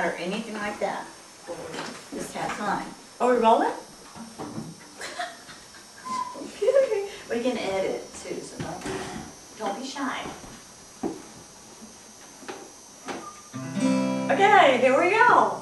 that or anything like that. Just have time. Are we rolling? We can edit too, so don't, don't be shy. Okay, here we go.